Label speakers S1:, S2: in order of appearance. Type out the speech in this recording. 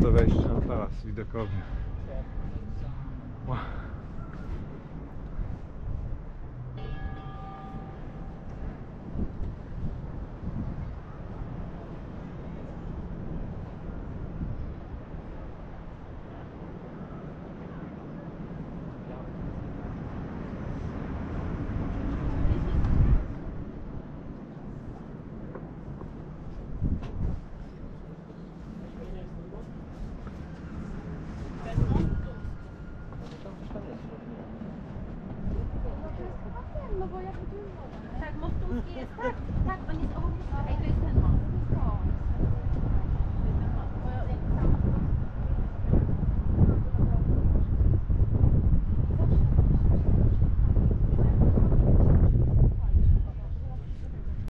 S1: to wejście na taras widokownie. Tak. bo ja tu Tak, mostunski jest tak.